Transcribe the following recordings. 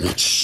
Let's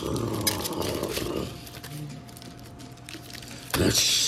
Oh. Shh.